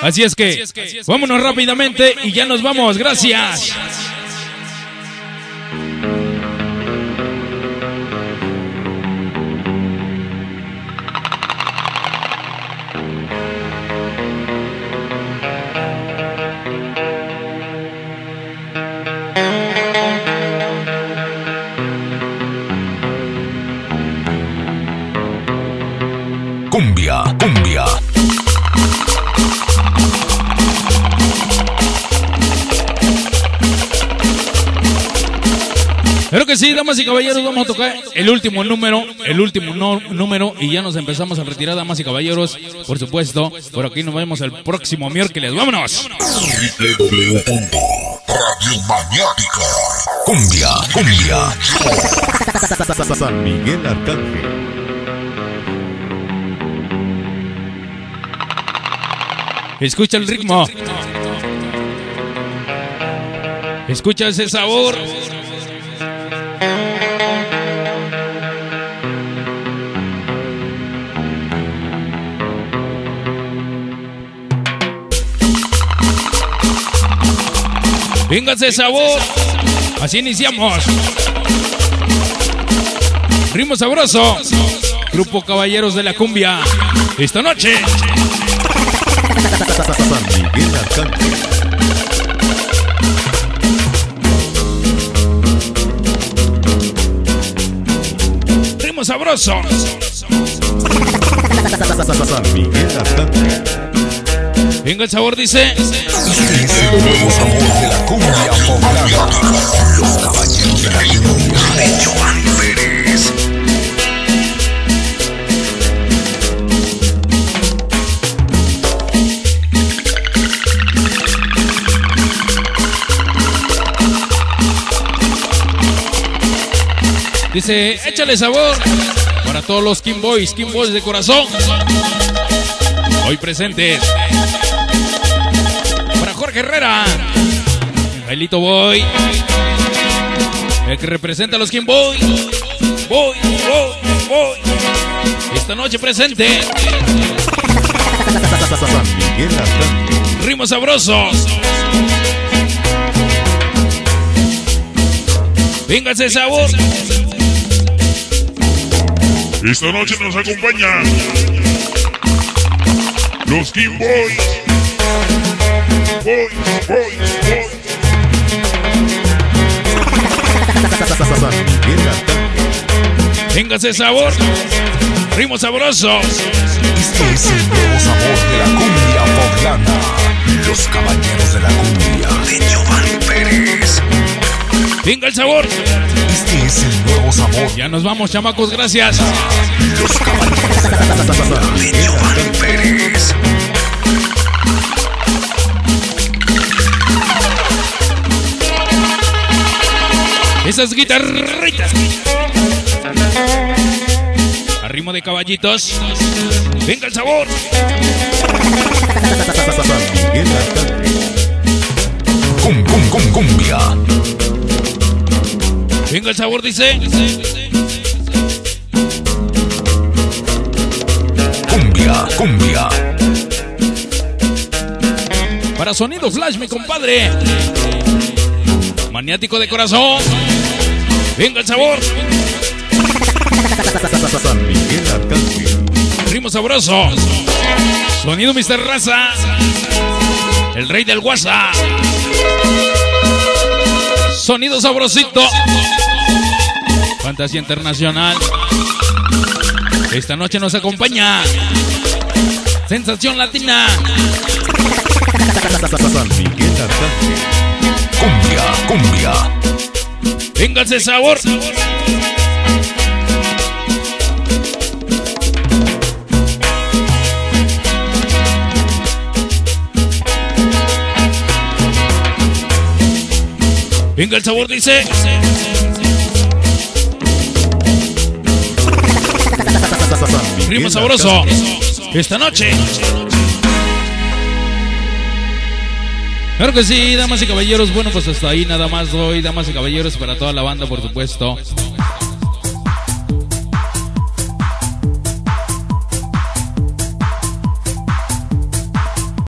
Así es que, vámonos rápidamente y ya nos vamos. Gracias. Cumbia, cumbia. Creo que sí, damas y caballeros, vamos a tocar el último número, el último no- número y ya nos empezamos a retirar, damas y caballeros, por supuesto. Por aquí nos vemos el próximo miércoles. ¡Vámonos! Cumbia, cumbia. San Miguel Arcángel. Escucha el ritmo. Escucha ese sabor. Venga ese sabor. Así iniciamos. Ritmo sabroso. Grupo Caballeros de la Cumbia. Esta noche. San Miguel sabroso. Venga el sabor, dice. El nuevo sabor la cumbia. Los caballeros de la Dice, échale sabor para todos los Kim Boys, Kim Boys de corazón. Hoy presentes. Para Jorge Herrera. Jailito Boy. El que representa a los Kim Boys. Boy, boy, boy. Esta noche presente. Ritmos sabrosos. Véngase sabor. Esta noche nos acompañan los King Boys. Boys, boys, boys. Véngase sabor. Ritmos sabrosos. Este es el nuevo sabor de la cumbia poblana. Los caballeros de la cumbia de Giovanni Pérez. Venga el sabor. Ya nos vamos, chamacos. Gracias. Esas guitarritas. A ritmo de caballitos. Venga el sabor. Cumbia. Venga el sabor, dice. Cumbia, cumbia. Para sonido flash, mi compadre. Maniático de corazón. Venga el sabor. San Miguel Arcángel. Ritmo sabroso. Sonido Mr. Raza. El rey del WhatsApp. Sonido sabrosito. Fantasía internacional. Esta noche nos acompaña. Sensación latina. Cumbia, cumbia. Véngase sabor. Venga el sabor, dice. Ritmo sabroso. Esta noche. Claro que sí, damas y caballeros. Bueno, pues hasta ahí nada más hoy, damas y caballeros, para toda la banda, por supuesto.